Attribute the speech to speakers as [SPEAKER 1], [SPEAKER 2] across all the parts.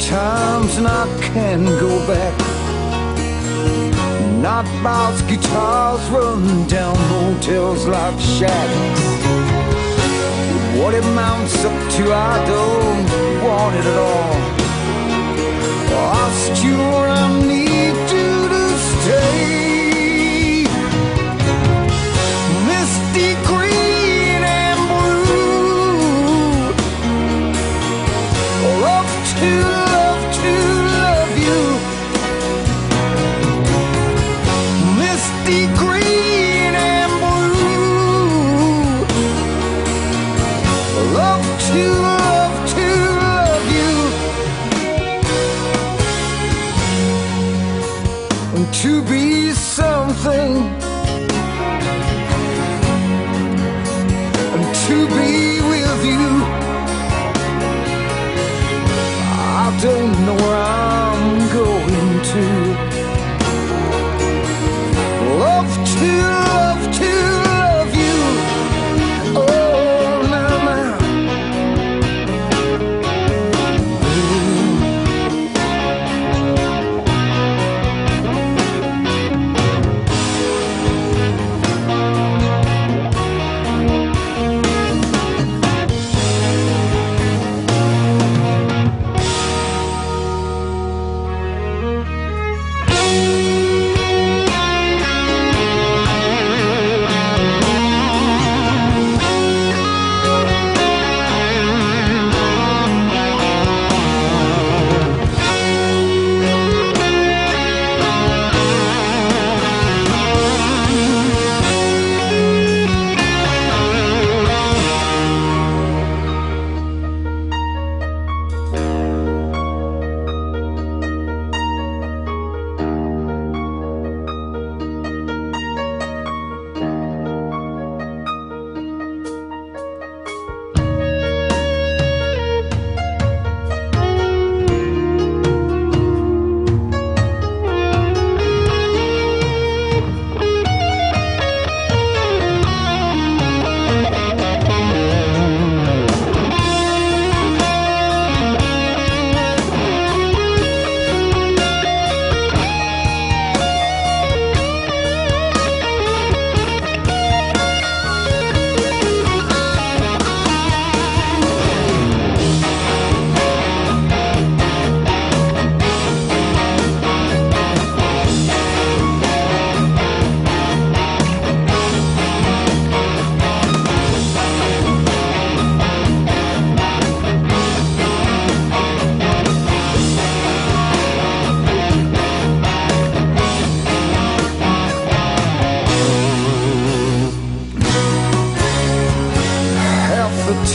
[SPEAKER 1] times and I can go back. Not bars, guitars, run down motels like shacks. What it mounts up to, I don't want it at all. Lost you to love to love you. To be something.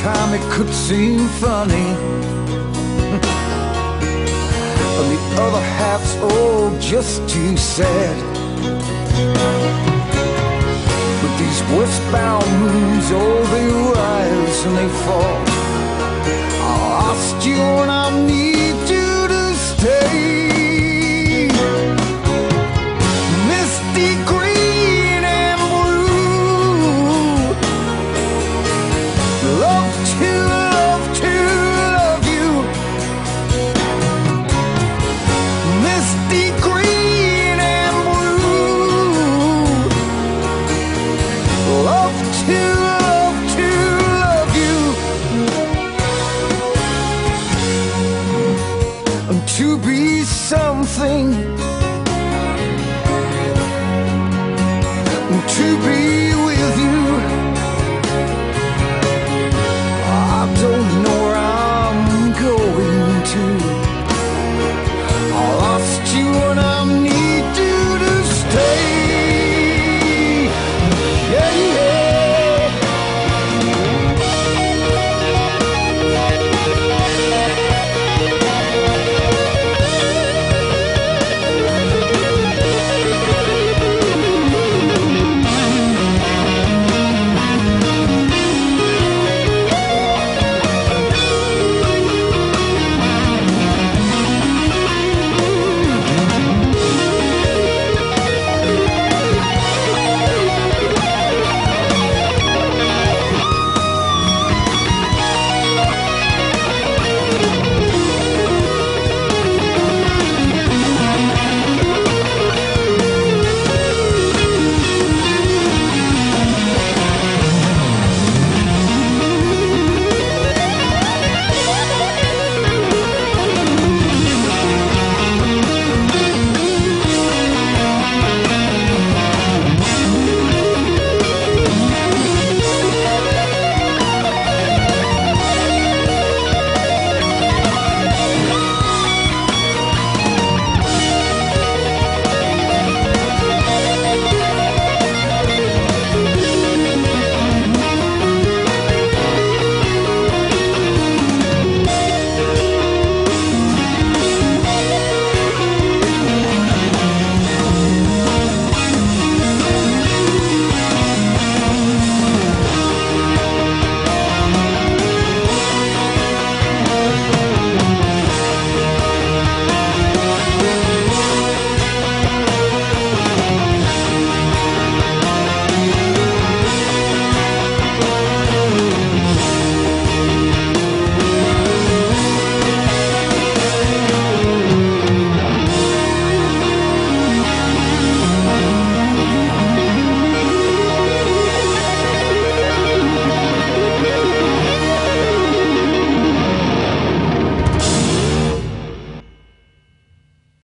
[SPEAKER 1] Time it could seem funny. and the other half's oh just too sad. But these westbound moons, oh they rise and they fall. I lost you something. To be